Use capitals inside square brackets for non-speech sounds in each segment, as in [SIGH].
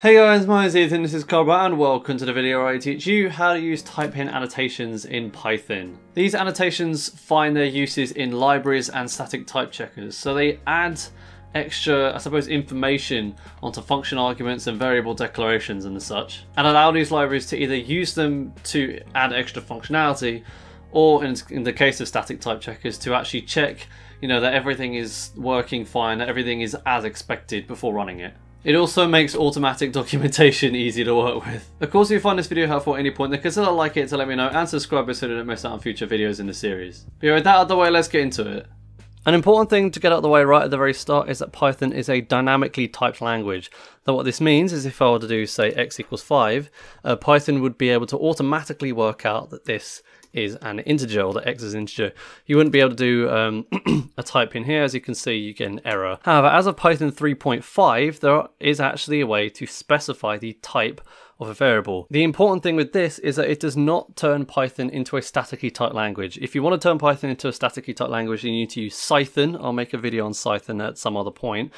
Hey guys, my name is Ethan, this is Carberra and welcome to the video where I teach you how to use type-hint annotations in Python. These annotations find their uses in libraries and static type checkers, so they add extra, I suppose, information onto function arguments and variable declarations and such, and allow these libraries to either use them to add extra functionality, or in the case of static type checkers, to actually check you know, that everything is working fine, that everything is as expected before running it. It also makes automatic documentation [LAUGHS] easy to work with. Of course, if you find this video helpful at any point, then consider like it to let me know and subscribe so you don't miss out on future videos in the series. But with that out of the way, let's get into it. An important thing to get out of the way right at the very start is that Python is a dynamically typed language. Now what this means is if I were to do say x equals 5, uh, Python would be able to automatically work out that this is an integer or that x is an integer. You wouldn't be able to do um, [CLEARS THROAT] a type in here. As you can see, you get an error. However, as of Python 3.5, there is actually a way to specify the type of a variable. The important thing with this is that it does not turn Python into a statically typed language. If you want to turn Python into a statically typed language, you need to use Cython. I'll make a video on Cython at some other point.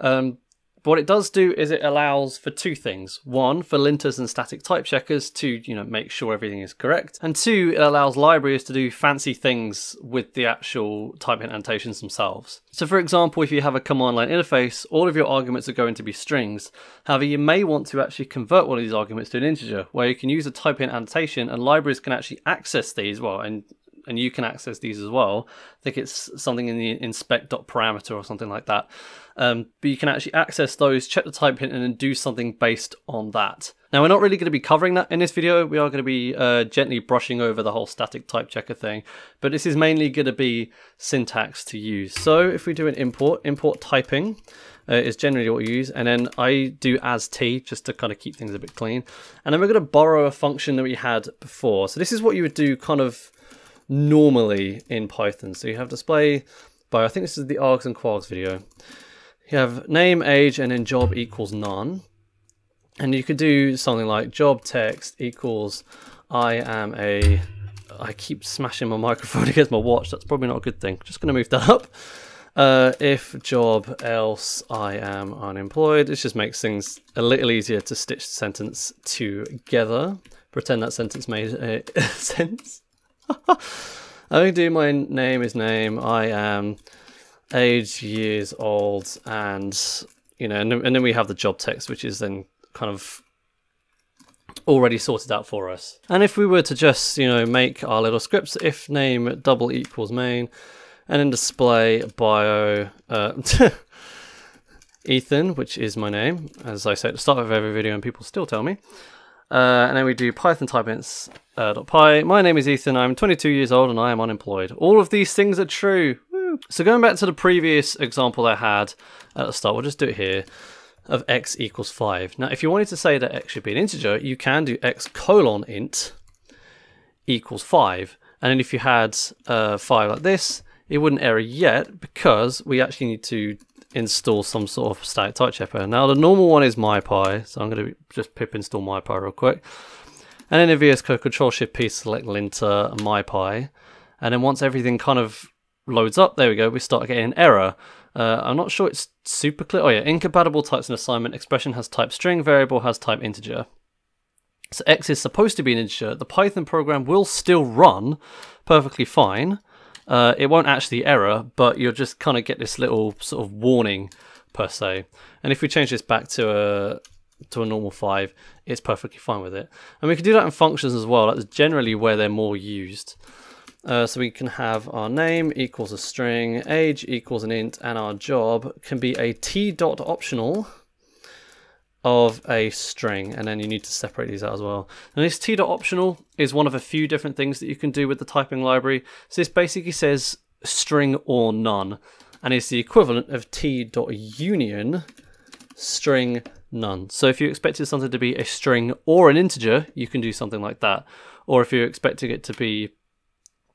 Um, but what it does do is it allows for two things. One, for linters and static type checkers to, you know, make sure everything is correct. And two, it allows libraries to do fancy things with the actual type annotations themselves. So for example, if you have a command line interface, all of your arguments are going to be strings. However, you may want to actually convert one of these arguments to an integer, where you can use a type annotation and libraries can actually access these, well, and and you can access these as well. I think it's something in the inspect.parameter or something like that. Um, but you can actually access those, check the type in, and then do something based on that. Now, we're not really going to be covering that in this video. We are going to be uh, gently brushing over the whole static type checker thing, but this is mainly going to be syntax to use. So if we do an import, import typing, uh, is generally what we use. And then I do as t just to kind of keep things a bit clean. And then we're going to borrow a function that we had before. So this is what you would do kind of normally in Python. So you have display bio, I think this is the args and kwargs video. You have name, age, and then job equals none. And you could do something like job text equals I am a. I keep smashing my [LAUGHS] microphone against my watch. That's probably not a good thing. Just going to move that up. Uh, if job else I am unemployed. It just makes things a little easier to stitch the sentence together. Pretend that sentence made uh, [LAUGHS] sense. [LAUGHS] Going to do my name is name. I am age years old, and you know, and, and then we have the job text, which is then kind of already sorted out for us. And if we were to just, you know, make our little scripts, if name double equals main, and then display bio uh, [LAUGHS] Ethan, which is my name, as I say at the start of every video, and people still tell me. Uh, and then we do Python type uh, .py. My name is Ethan. I'm 22 years old and I am unemployed. All of these things are true. Woo. So going back to the previous example I had at the start, we'll just do it here of x equals 5. Now, if you wanted to say that x should be an integer, you can do x colon int equals 5. And then if you had uh, 5 like this, it wouldn't error yet because we actually need to install some sort of static type checker. Now the normal one is MyPy, so I'm going to just pip install MyPy real quick. And then in VS Code, Control Shift P, select linter MyPy. And then once everything kind of loads up, there we go, we start getting an error. Uh, I'm not sure it's super clear. Oh yeah, incompatible types and assignment. Expression has type string, variable has type integer. So x is supposed to be an integer. The Python program will still run perfectly fine. Uh, it won't actually error, but you'll just kind of get this little sort of warning per se. And if we change this back to a to a normal five, it's perfectly fine with it. And we can do that in functions as well. That's generally where they're more used. Uh, so we can have our name equals a string, age equals an int, and our job can be a t dot optional of a string and then you need to separate these out as well. And this t dot optional is one of a few different things that you can do with the typing library. So this basically says string or none and is the equivalent of t dot union string none. So if you expected something to be a string or an integer, you can do something like that. Or if you're expecting it to be,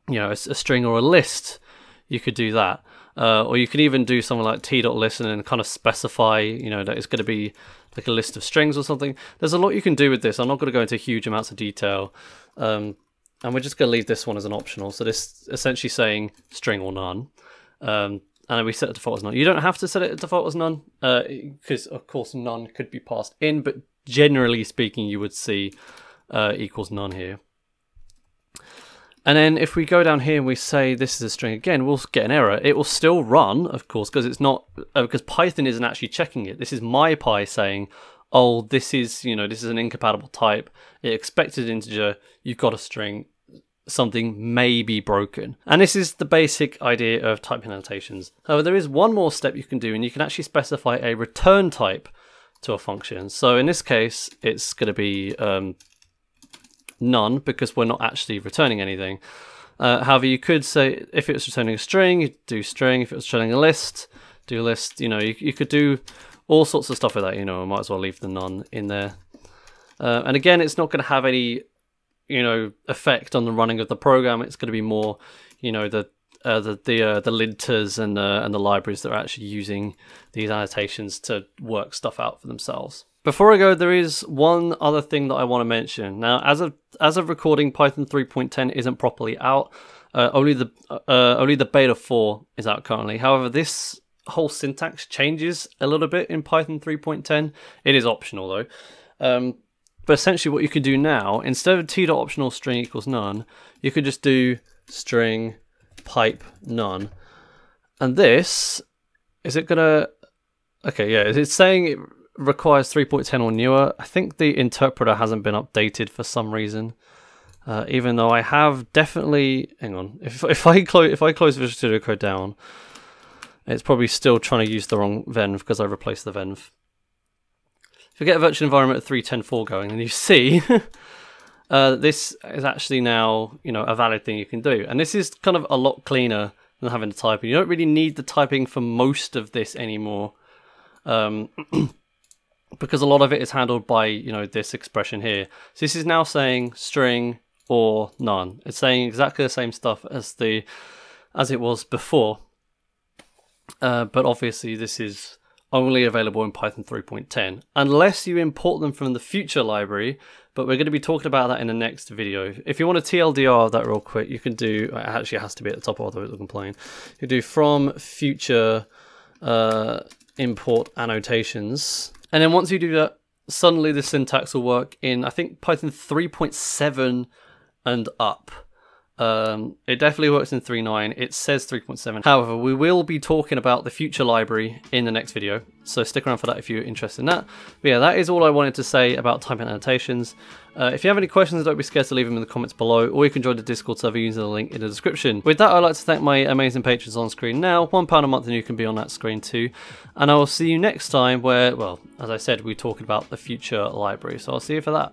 you know, a, a string or a list, you could do that. Uh, or you can even do something like t.listen and kind of specify, you know, that it's going to be like a list of strings or something. There's a lot you can do with this. I'm not going to go into huge amounts of detail. Um, and we're just going to leave this one as an optional. So this essentially saying string or none. Um, and we set the default as none. You don't have to set it default as none, because uh, of course none could be passed in, but generally speaking, you would see uh, equals none here. And then if we go down here and we say this is a string again, we'll get an error. It will still run, of course, because it's not uh, because Python isn't actually checking it. This is MyPy saying, "Oh, this is you know this is an incompatible type. It expected integer. You've got a string. Something may be broken." And this is the basic idea of typing annotations. However, there is one more step you can do, and you can actually specify a return type to a function. So in this case, it's going to be um, none because we're not actually returning anything. Uh, however, you could say if it was returning a string, you do string. If it was returning a list, do list. You know, you, you could do all sorts of stuff with that. You know, I might as well leave the none in there. Uh, and again, it's not going to have any, you know, effect on the running of the program. It's going to be more, you know, the uh, the the uh, the linters and uh, and the libraries that are actually using these annotations to work stuff out for themselves. Before I go, there is one other thing that I want to mention. Now, as of as of recording, Python 3.10 isn't properly out. Uh, only the uh, only the beta 4 is out currently. However, this whole syntax changes a little bit in Python 3.10. It is optional though. Um, but essentially, what you can do now, instead of t optional string equals none, you could just do string pipe none, and this is it gonna? Okay, yeah, it's saying it requires 3.10 or newer. I think the interpreter hasn't been updated for some reason. Uh, even though I have definitely, hang on, if [LAUGHS] if I close if I close Visual Studio Code down, it's probably still trying to use the wrong venv because I replaced the venv. If you get a virtual environment at 3.10.4 going, and you [LAUGHS] see [LAUGHS] uh, this is actually now you know a valid thing you can do, and this is kind of a lot cleaner than having to type. You don't really need the typing for most of this anymore. Um, [CLEARS THROAT] because a lot of it is handled by you know this expression here. So this is now saying string or none. It's saying exactly the same stuff as the as it was before, uh, but obviously this is only available in Python 3.10 unless you import them from the future library. But we're going to be talking about that in the next video. If you want to TLDR that real quick, you can do. It actually has to be at the top, otherwise it'll complain. You do from future uh, import annotations and then once you do that, suddenly the syntax will work in, I think, Python 3.7 and up. Um, it definitely works in 3.9. It says 3.7. However, we will be talking about the future library in the next video, so stick around for that if you're interested in that. But yeah, that is all I wanted to say about typing annotations. Uh, if you have any questions, don't be scared to leave them in the comments below, or you can join the Discord server using the link in the description. With that, I'd like to thank my amazing patrons on screen now. £1 a month and you can be on that screen too. And I will see you next time where, well, as I said, we're talking about the future library. So I'll see you for that.